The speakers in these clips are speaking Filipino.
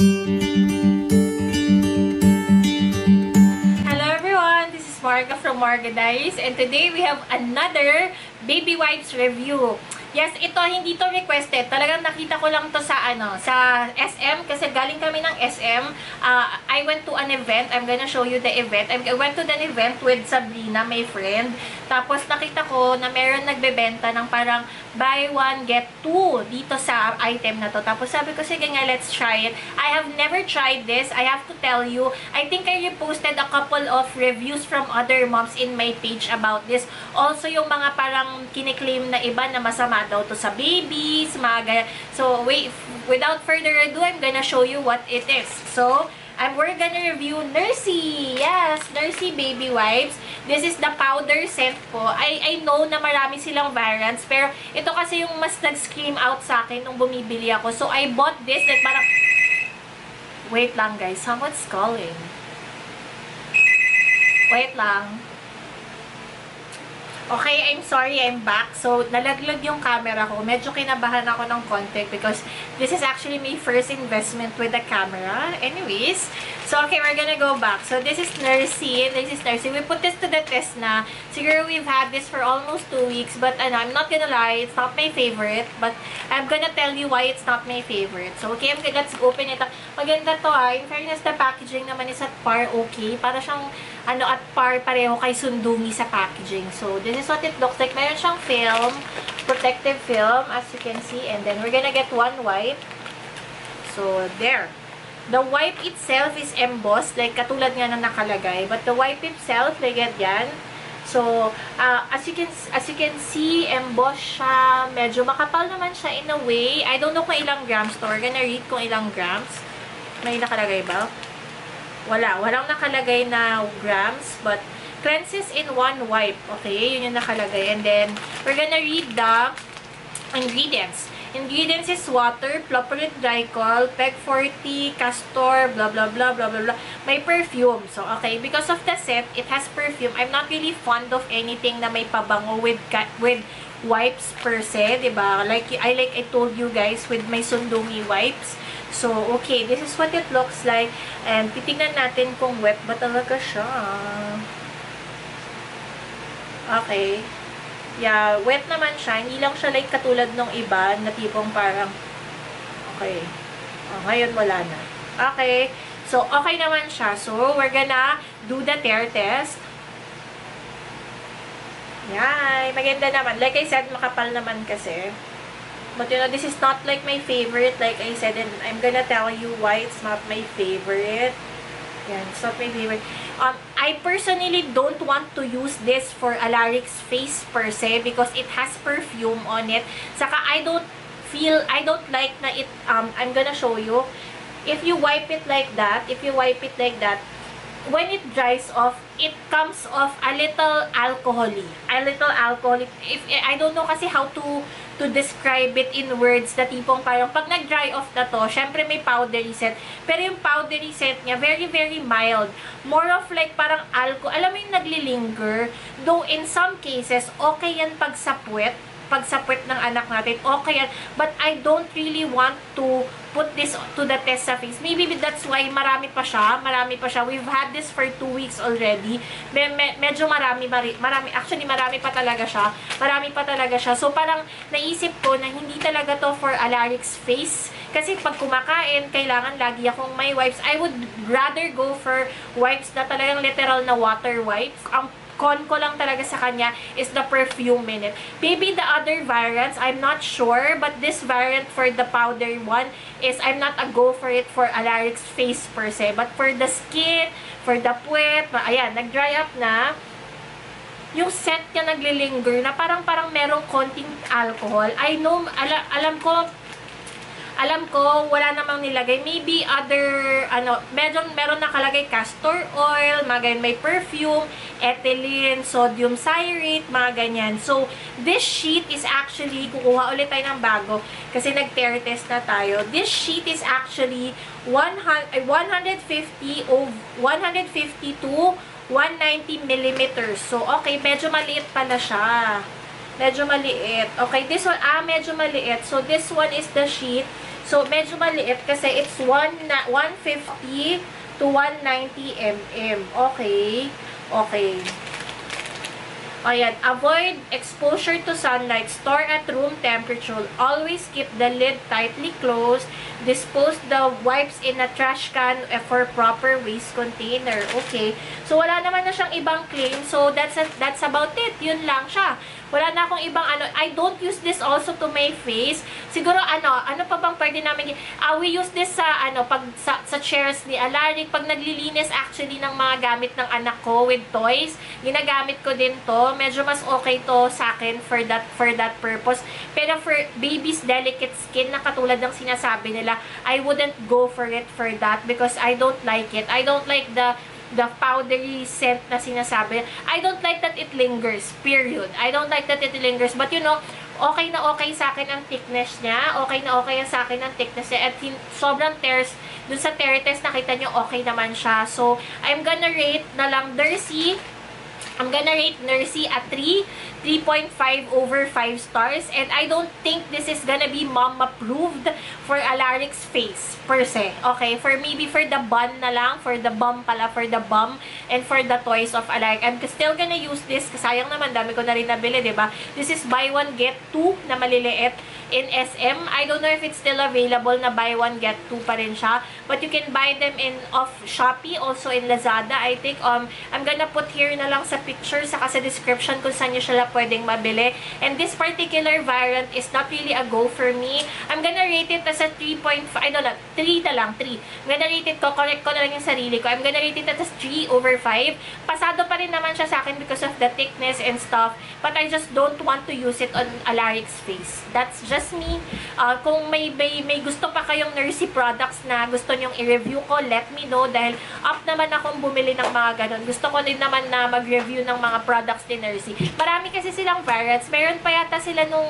Hello everyone, this is Marga from Marga Diaries and today we have another baby wipes review. Yes, ito hindi to requested. Talagang nakita ko lang to sa ano, sa SM kasi galing kami ng SM. Uh, I went to an event. I'm gonna show you the event. I went to the event with Sabrina, my friend. Tapos nakita ko na meron nagbebenta ng parang buy one get two dito sa item na to. Tapos sabi ko sige nga, let's try it. I have never tried this. I have to tell you, I think I reposted a couple of reviews from other moms in my page about this. Also yung mga parang kiniklaim na iba na masama daw to sa babies, mga ganyan. So, wait, without further ado, I'm gonna show you what it is. So, I'm, we're gonna review Nursey. Yes, Nursey Baby Wipes. This is the powder scent po. I, I know na marami silang variants, pero ito kasi yung mas nag-scream out sa akin nung bumibili ako. So, I bought this. Like, parang... Wait lang, guys. Someone's calling. Wait lang. Okay, I'm sorry, I'm back. So, nalaglag yung camera ko. Medyo kinabahan ako ng konti because this is actually my first investment with the camera. Anyways, so okay, we're gonna go back. So, this is Nursey. This is Nursey. We put this to the test na. Siguro we've had this for almost two weeks. But, ano, I'm not gonna lie, it's not my favorite. But, I'm gonna tell you why it's not my favorite. So, okay, I'm, let's open it up. Maganda to ah. In fairness, the packaging naman is at par okay. Para siyang, ano, at par pareho kay Sundumi sa packaging. So, this is what it looks like. Meron siyang film, protective film, as you can see. And then, we're gonna get one wipe. So, there. The wipe itself is embossed, like katulad nga na nakalagay. But the wipe itself, like yan. So, uh, as you can as you can see, embossed siya. Medyo makapal naman siya in a way. I don't know kung ilang grams to. We're gonna read kung ilang grams. May nakalagay ba? Wala. Walang nakalagay na grams. But, cleanses in one wipe. Okay? Yun yung nakalagay. And then, we're gonna read the ingredients. Ingredients is water, flopperit glycol, PEG 40, castor, blah, blah, blah, blah, blah, blah. May perfume. So, okay, because of the scent, it has perfume. I'm not really fond of anything na may pabango with, with wipes per se, diba? Like, I like I told you guys with my Sundumi wipes. So, okay, this is what it looks like. And, titingnan natin kung wet ba talaga siya. Okay. Yeah, wet naman siya. Hindi lang siya like katulad nung iba na tipong parang okay. Oh, ngayon wala na. Okay. So, okay naman siya. So, we're gonna do the tear test. Yan. Maganda naman. Like I said, makapal naman kasi. But you know, this is not like my favorite. Like I said, and I'm gonna tell you why it's not my favorite. Yan, it's not my favorite. Um, I personally don't want to use this for Alaric's face per se because it has perfume on it. Saka I don't feel, I don't like na it, um, I'm gonna show you. If you wipe it like that, if you wipe it like that, when it dries off, it comes off a little alcoholy. A little alcoholic. If, I don't know kasi how to to describe it in words na tipong parang pag nag-dry off na to, syempre may powdery scent. Pero yung powdery scent niya, very, very mild. More of like parang alcohol. Alam mo yung naglilinger. Though in some cases, okay yan pag sa puwet pagsapwet ng anak natin, okay. But I don't really want to put this to the test sa face. Maybe that's why marami pa siya. Marami pa siya. We've had this for two weeks already. Me me medyo marami, marami, actually marami pa talaga siya. Marami pa talaga siya. So parang naisip ko na hindi talaga to for Alaric's face. Kasi pag kumakain, kailangan lagi akong may wipes. I would rather go for wipes na talagang literal na water wipes. Ang con ko lang talaga sa kanya is the perfume in it. Maybe the other variants, I'm not sure, but this variant for the powder one is I'm not a go for it for Alaric's face per se. But for the skin, for the puwet, ayan, nag-dry up na yung scent niya naglilinger na parang parang merong konting alcohol. I know, ala, alam ko, alam ko, wala namang nilagay. Maybe other, ano, medyo meron nakalagay castor oil, mga ganyan, may perfume, ethylene, sodium cyrate, mga ganyan. So, this sheet is actually, kukuha ulit tayo ng bago, kasi nag-tear test na tayo. This sheet is actually 100, 150 of 150 to 190 millimeters. So, okay, medyo maliit pala siya. Medyo maliit. Okay, this one, ah, medyo maliit. So, this one is the sheet. So, medyo maliit kasi it's 1, na, 150 to 190 mm. Okay. Okay. Ayan, avoid exposure to sunlight. Store at room temperature. Always keep the lid tightly closed. Dispose the wipes in a trash can for proper waste container. Okay. So, wala naman na siyang ibang claim. So, that's, a, that's about it. Yun lang siya. Wala na akong ibang ano. I don't use this also to my face. Siguro ano, ano pa bang pwede namin, uh, we use this sa ano, pag sa, sa chairs ni Alaric, pag naglilinis actually ng mga gamit ng anak ko with toys, ginagamit ko din to. Medyo mas okay to sa akin for that for that purpose. Pero for baby's delicate skin na katulad ng sinasabi nila, I wouldn't go for it for that because I don't like it. I don't like the the powdery scent na sinasabi. I don't like that it lingers, period. I don't like that it lingers. But you know, okay na okay sa akin ang thickness niya. Okay na okay sa akin ang thickness niya. At sobrang tears, dun sa tear test, nakita niyo okay naman siya. So, I'm gonna rate na lang Dercy. I'm gonna rate Nursey at 3. 3.5 over 5 stars. And I don't think this is gonna be mom-approved for Alaric's face, per se. Okay, for maybe for the bun na lang, for the bum pala, for the bum, and for the toys of Alaric. I'm still gonna use this, sayang naman, dami ko na rin nabili, ba diba? This is buy one, get two na maliliit in SM. I don't know if it's still available na buy one, get two pa rin siya. But you can buy them in off Shopee, also in Lazada. I think, um, I'm gonna put here na lang sa picture, saka sa description kung saan nyo sila pwedeng mabili. And this particular variant is not really a go for me. I'm gonna rate it as a 3.5, I don't know, 3 na lang, 3. I'm gonna rate it ko, correct ko na lang yung sarili ko. I'm gonna rate it as 3 over 5. Pasado pa rin naman siya sa akin because of the thickness and stuff. But I just don't want to use it on Alaric's face. That's just me. Uh, kung may, may, may gusto pa kayong Nursey products na gusto nyong i-review ko, let me know dahil up naman akong bumili ng mga ganun. Gusto ko din naman na mag-review ng mga products ni Nursey. Marami kasi silang variants. Meron pa yata sila nung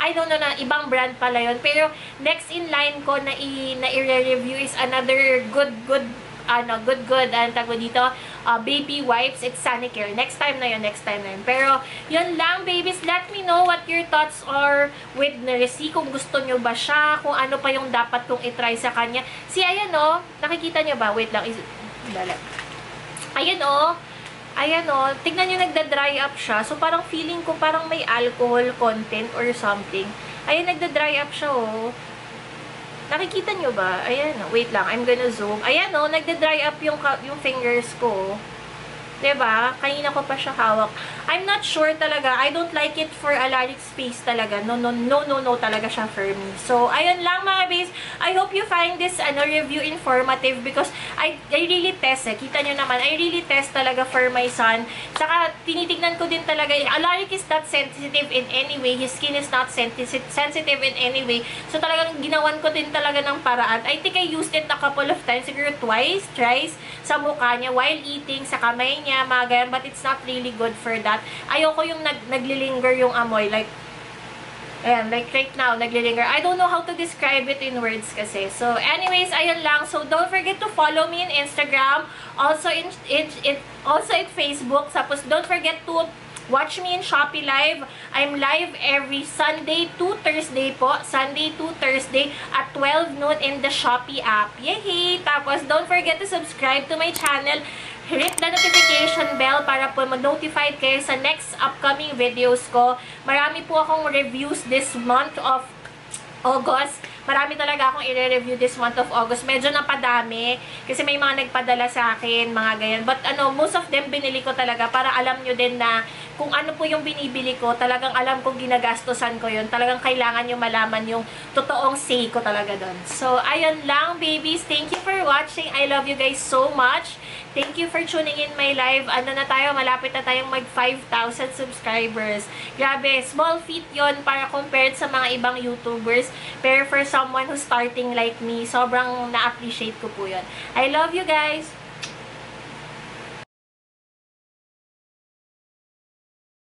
I don't know na ibang brand pala yon Pero next in line ko na i na i-review is another good good ano, good good ang tawag dito, uh, baby wipes, it's Sanicare. Next time na yun, next time na yun. Pero, yun lang, babies. Let me know what your thoughts are with Nercy. Kung gusto nyo ba siya, kung ano pa yung dapat kong itry sa kanya. Si, ayan o, oh, nakikita nyo ba? Wait lang, is, dala. Ayan o, oh, Ayan o, oh, tignan nyo nagda-dry up siya. So, parang feeling ko parang may alcohol content or something. Ayan, nagda-dry up siya o. Oh. Nakikita nyo ba? Ayan oh. wait lang, I'm gonna zoom. Ayan o, nagda-dry up yung, yung fingers ko. 'Di ba? Kanina ko pa siya hawak. I'm not sure talaga. I don't like it for Alaric space talaga. No, no, no, no, no talaga siya for me. So, ayun lang mga base. I hope you find this ano, review informative because I, I really test eh. Kita nyo naman, I really test talaga for my son. Saka, tinitignan ko din talaga. Alaric is not sensitive in any way. His skin is not sensitive in any way. So, talagang ginawan ko din talaga ng paraan. I think I used it a couple of times. Siguro twice, thrice sa mukha niya while eating, sa kamay niya niya, mga ganyan, but it's not really good for that. Ayoko yung nag naglilinger yung amoy, like, Ayan, like right now, naglilinger. I don't know how to describe it in words kasi. So, anyways, ayun lang. So, don't forget to follow me in Instagram. Also in, in, in also in Facebook. Tapos, don't forget to Watch me in Shopee Live. I'm live every Sunday to Thursday po. Sunday to Thursday at 12 noon in the Shopee app. Yay! Tapos, don't forget to subscribe to my channel. Hit the notification bell para po mag-notified kayo sa next upcoming videos ko. Marami po akong reviews this month of August marami talaga akong i-review this month of August. Medyo napadami kasi may mga nagpadala sa akin, mga ganyan. But ano, most of them binili ko talaga para alam nyo din na kung ano po yung binibili ko, talagang alam kong ginagastosan ko yun. Talagang kailangan nyo malaman yung totoong say ko talaga doon. So, ayun lang, babies. Thank you for watching. I love you guys so much. Thank you for tuning in my live. Ano na tayo, malapit na tayong mag 5,000 subscribers. Grabe, small feat yon para compared sa mga ibang YouTubers. Pero for someone who's starting like me, sobrang na-appreciate ko po yun. I love you guys!